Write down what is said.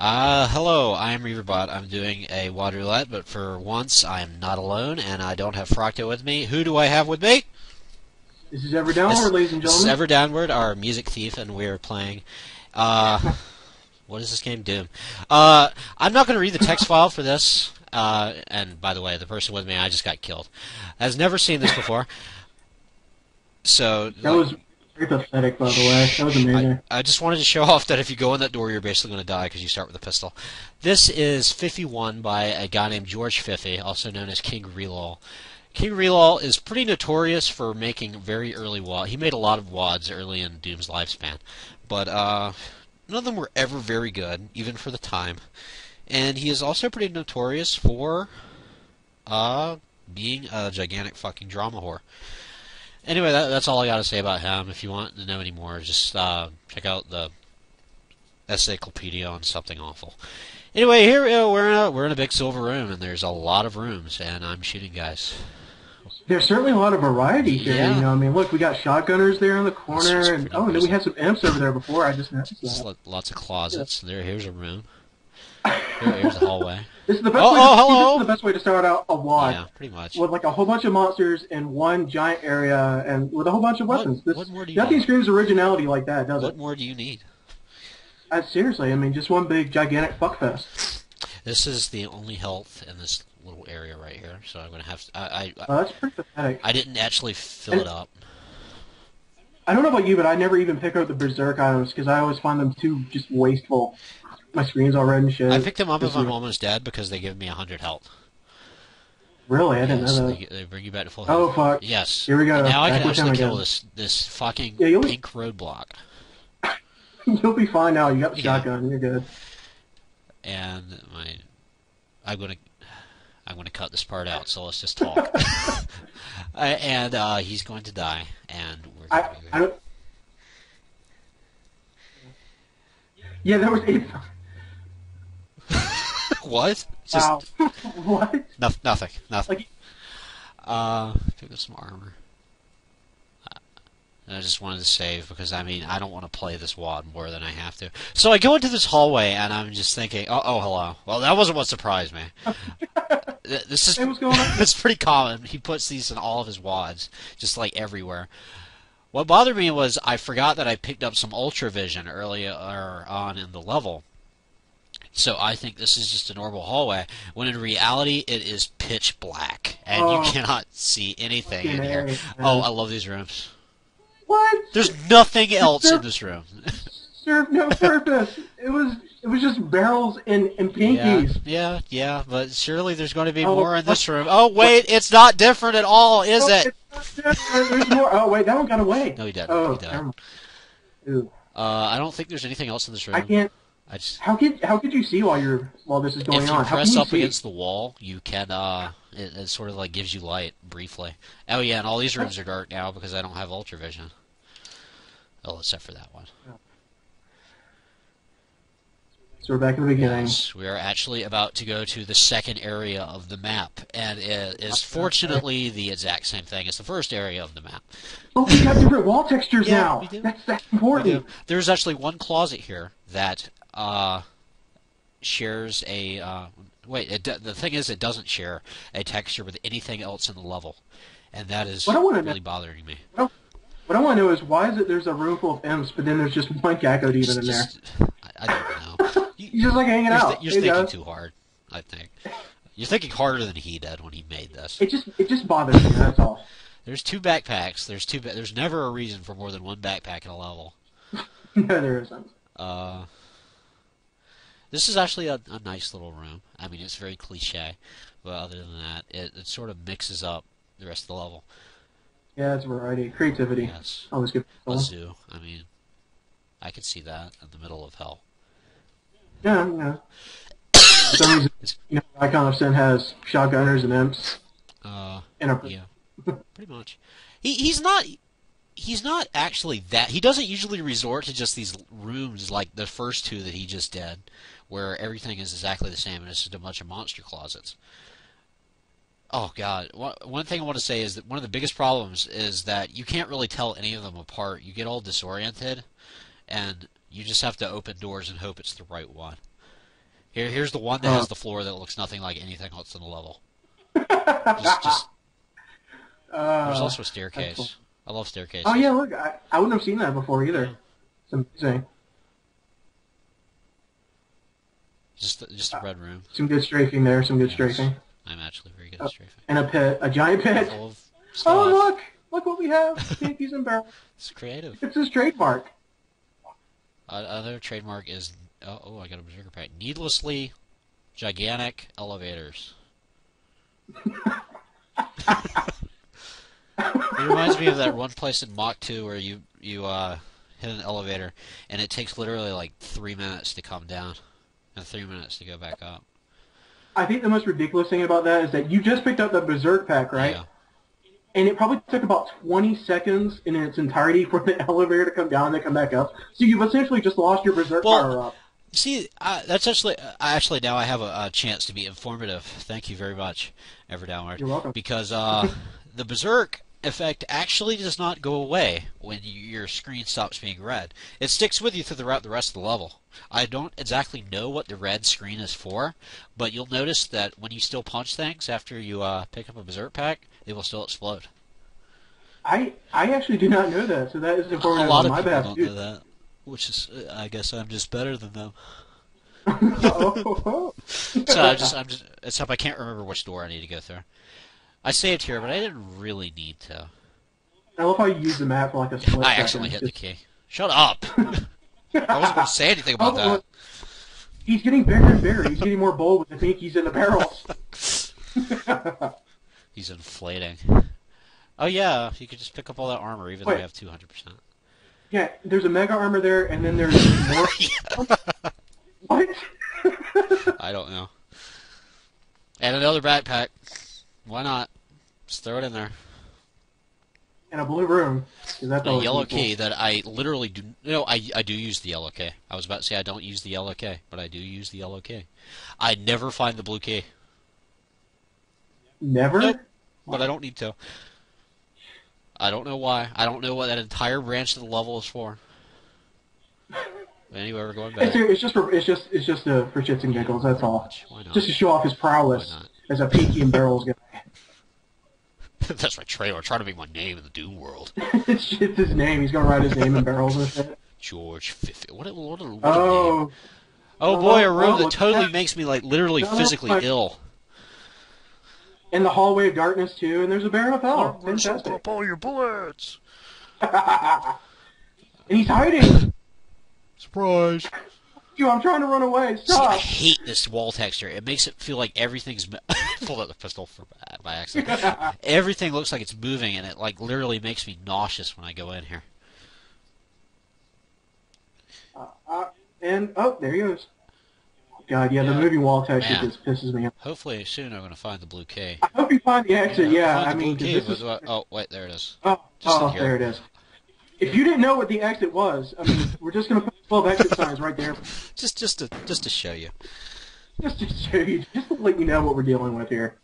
Uh, hello, I'm Reaverbot. I'm doing a Wad Roulette, but for once I'm not alone, and I don't have Frocto with me. Who do I have with me? This is Everdownward, This- ladies and This is gentlemen. Everdownward, our music thief, and we're playing. Uh, what is this game? Doom. Uh, I'm not going to read the text file for this. Uh, and by the way, the person with me, I just got killed, has never seen this before. So that was by the way. That was amazing. I, I just wanted to show off that if you go in that door, you're basically going to die because you start with a pistol. This is 51 by a guy named George Fiffy, also known as King ReLol. King ReLol is pretty notorious for making very early wads. He made a lot of wads early in Doom's lifespan, but uh, none of them were ever very good, even for the time. And he is also pretty notorious for uh, being a gigantic fucking drama whore. Anyway, that, that's all I got to say about him. If you want to know any more, just uh, check out the encyclopedia on something awful. Anyway, here uh, we're in a we're in a big silver room, and there's a lot of rooms, and I'm shooting guys. There's certainly a lot of variety here. Yeah. You know, I mean, look, we got shotgunners there in the corner, and oh, and then we had some imps over there before. I just noticed that. lots of closets. There, here's a room. Here, here's a hallway. This is the best Oh, way. To, oh, hello. This is the best way to start out a WAD Yeah, pretty much. with like a whole bunch of monsters in one giant area, and with a whole bunch of What- weapons. This, what more do you nothing need? screams originality like that, does What it? What more do you need? Uh, seriously, I mean, just one big gigantic fuckfest. This is the only health in this little area right here, so I'm gonna have to. I I, Uh, that's pretty pathetic. I didn't actually fill it up. I don't know about you, but I never even pick up the berserk items because I always find them too just wasteful. My screen's all red and shit. I picked them up if This I'm almost dead because they give me hundred health. Really, I didn't Yes, know that. they, they bring you back to full health. Oh health. fuck! Yes. Here we go. And now I can actually kill again. this this fucking Yeah, you'll- pink roadblock. You'll be fine now. You got the Yeah. shotgun. You're good. And my I'm gonna I'm gonna cut this part out, so let's just talk. And uh, he's going to die, and we're I, I don't. Yeah, there was eight. What? Just Wow. what? no, nothing, nothing. Like- Uh, took some armor. Uh, I just wanted to save because I mean I don't want to play this WAD more than I have to. So I go into this hallway and I'm just thinking, oh, oh hello. Well, that wasn't what surprised me. This is Hey, what's going on? it's pretty common. He puts these in all of his wads, just like everywhere. What bothered me was I forgot that I picked up some Ultra Vision earlier on in the level. So I think this is just a normal hallway, when in reality it is pitch black, and Oh. you cannot see anything in here. Man. Oh, I love these rooms. What? There's nothing else in this room. served no purpose. it was it was just barrels and, and pinkies. yeah, yeah, yeah, but surely there's going to be Oh, more in this room. Oh wait, it's not different at all, is Oh, it? it's not different. There's more. Oh wait, that one got away. No, he didn't. Oh, he didn't. never Uh, I don't think there's anything else in this room. I can't. I just How could how could you see while you're while this is going if you on? How press can you up see? against the wall, you can. Uh, it, it sort of like gives you light briefly. Oh yeah, and all these rooms are dark now because I don't have ultravision. Oh, except for that one. So we're back in the beginning. Yes, we are actually about to go to the second area of the map, and it is fortunately the exact same thing as the first area of the map. Oh, we got different wall textures Yeah, now. we do. That's that's important. There's actually one closet here that uh, shares a. Uh, wait, it, the thing is, it doesn't share a texture with anything else in the level, and that is What I wanna really bothering me. What I want to know is why is it there's a room full of imps, but then there's just one Cacodemon in there? Just- I, I don't know. You, He's just like hanging you're out. th- you're thinking too hard. I think you're thinking harder than he did when he made this. It just it just bothers me. That's all. There's two backpacks. There's two. Ba- there's never a reason for more than one backpack in a level. no, there isn't. Uh, this is actually a, a nice little room. I mean, it's very cliche, but other than that, it, it sort of mixes up the rest of the level. Yeah, it's variety, creativity. Yes, Always good. a zoo. I mean, I could see that in the middle of hell. Yeah, yeah. For some reason, you know, Icon of Sin has shotgunners and imps Uh, and a yeah, pretty much. He he's not. He's not actually that. He doesn't usually resort to just these rooms like the first two that he just did, where everything is exactly the same and it's just a bunch of monster closets. Oh God! One thing I want to say is that one of the biggest problems is that you can't really tell any of them apart. You get all disoriented, and you just have to open doors and hope it's the right one. Here, here's the one that has the floor that looks nothing like anything else in the level. Just, just Uh, there's also a cool. staircase. I love staircases. oh yeah, look, I, I wouldn't have seen that before either. It's amazing. Just, just a red room. Some good strafing there. Some good Yes. strafing. I'm actually very good at strafing. And a pit, a giant pit. Oh look, look what we have. Pinkies and barrels. It's creative. It's his trademark. Uh, another trademark is oh, oh I got a berserker pack. Needlessly gigantic elevators. it reminds me of that one place in Mach 2 where you you uh, hit an elevator and it takes literally like three minutes to come down and three minutes to go back up. I think the most ridiculous thing about that is that you just picked up the Berserk pack, right? Yeah. And it probably took about 20 seconds in its entirety for the elevator to come down and then come back up. So you've essentially just lost your Berserk Well, power up. See, uh, that's actually I actually now I have a, a chance to be informative. Thank you very much, Everdownward. You're welcome. Because uh, the berserk effect actually does not go away when your screen stops being red. It sticks with you throughout the rest of the level. I don't exactly know what the red screen is for, but you'll notice that when you still punch things after you uh, pick up a berserk pack, they will still explode. I I actually do not know that, so that is A informative lot of my people don't too. know that, which is I guess I'm just better than them. oh, So I just, I'm just, except I can't remember which door I need to go through. I saved here, but I didn't really need to. I love how you use the map for like a split I second. actually hit the key. Shut up! I wasn't going to say anything about Oh, that. He's getting bigger and bigger. He's getting more bold with the pinkies in the barrels. He's inflating. Oh yeah, you could just pick up all that armor, even though Wait. we have 200. percent yeah, there's a mega armor there, and then there's more. what? I don't know. And another backpack. Why not? Just throw it in there. and a blue room. Is that A the yellow key that I literally do. No, I I do use the yellow key. I was about to say I don't use the yellow key, but I do use the yellow key. I never find the blue key, Never. Nope. but I don't need to. I don't know why. I don't know what that entire branch of the level is for. Anyway, we're going back. it's just for it's just it's just uh, for shits and giggles. That's all. Just to show off his prowess as a pinky and barrels guy. That's my trailer. Trying to make my name in the Doom world. it's, it's his name. He's gonna write his name in barrels and shit. George Fiffy. What a, what a, what oh. a name. Oh, Oh Oh, boy, a oh, room that totally that. makes me like literally No, physically like- ill. and the hallway of darkness too. And there's a Baron of Hell. Fantastic. all your bullets. and he's hiding. Surprise. You, I'm trying to run away. See, I hate this wall texture. It makes it feel like everything's. Pulled out the pistol for, by accident. Everything looks like it's moving, and it like literally makes me nauseous when I go in here. Uh, and oh, there he goes. God, yeah, the Yeah. moving wall texture Man. just pisses me off. Hopefully soon I'm going to find the blue key. I hope you find the exit. Yeah, Find I the mean, blue 'cause key. this is, but- oh wait, there it is. oh, just oh there it is. If you didn't know what the exit was, I mean, we're just gonna put 12 exit signs right there, Just just to just to show you. just to show you, just to let you know what we're dealing with here.